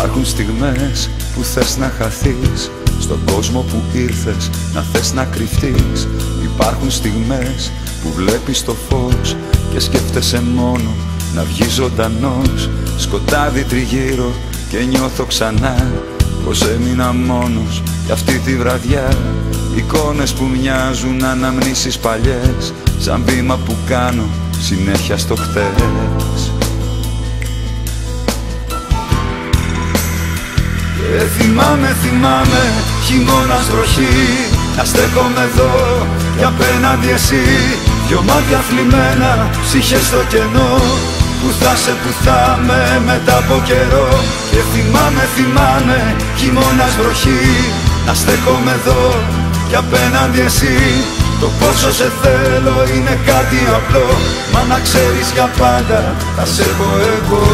Υπάρχουν στιγμές που θες να χαθείς Στον κόσμο που ήρθες να θες να κρυφτείς. Υπάρχουν στιγμές που βλέπεις το φως Και σκέφτεσαι μόνο να βγει ζωντανός. Σκοτάδι τριγύρω και νιώθω ξανά Πως έμεινα μόνος. Για αυτή τη βραδιά Εικόνες που μοιάζουν αναμνήσεις παλιές Σαν βήμα που κάνω συνέχεια στο χτες Και θυμάμαι, θυμάμαι, χειμώνας βροχή. Να στέκομαι εδώ και απέναντι εσύ. Δυο μάτια θλιμμένα, ψυχές στο κενό. Που θα σε που θα με μετά από καιρό. Και θυμάμαι, θυμάμαι, χειμώνας βροχή. Να στέκομαι εδώ και απέναντι εσύ. Το πόσο σε θέλω είναι κάτι απλό. Μα να ξέρεις για πάντα θα σε έχω εγώ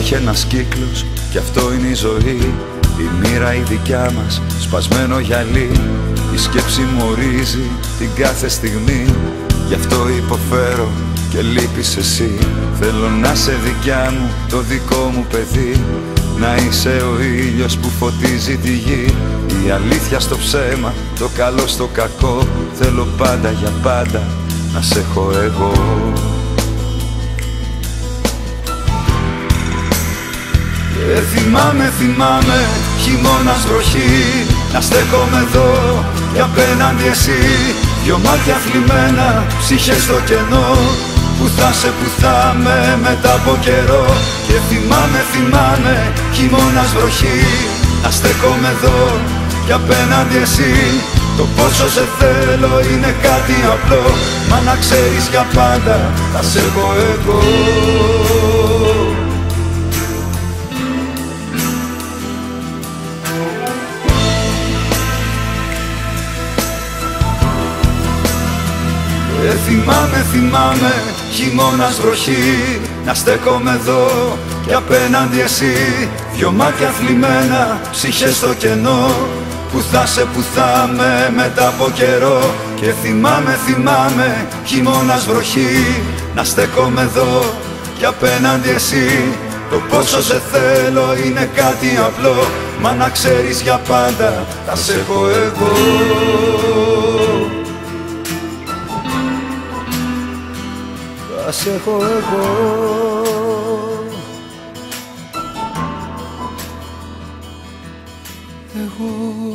Υπάρχει ένας κύκλος και αυτό είναι η ζωή. Η μοίρα η δικιά μας σπασμένο γυαλί. Η σκέψη μου ορίζει την κάθε στιγμή. Γι' αυτό υποφέρω και λείπεις εσύ. Θέλω να σε δικιά μου το δικό μου παιδί. Να είσαι ο ήλιος που φωτίζει τη γη. Η αλήθεια στο ψέμα, το καλό στο κακό. Θέλω πάντα για πάντα να σε έχω εγώ θυμάμαι, θυμάμαι, χειμώνας βροχή. Να στέκομαι εδώ και απέναντι εσύ. Δυο μάτια θλιμμένα, ψυχές στο κενό. Που θα σε που θα με μετά από καιρό. Και θυμάμαι, θυμάμαι, χειμώνας βροχή. Να στέκομαι εδώ και απέναντι εσύ. Το πόσο σε θέλω είναι κάτι απλό. Μα να ξέρεις για πάντα θα σε έχω εγώ θυμάμαι, θυμάμαι, χειμώνας βροχή. Να στέκομαι εδώ και απέναντι εσύ. Δυο μάτια θλιμμένα, ψυχές στο κενό. Που θα σε που θα με μετά από καιρό. Και θυμάμαι, θυμάμαι, χειμώνας βροχή. Να στέκομαι εδώ και απέναντι εσύ. Το πόσο σε θέλω είναι κάτι απλό. Μα να ξέρεις για πάντα θα σε έχω εγώ Θα σε έχω εγώ. Εγώ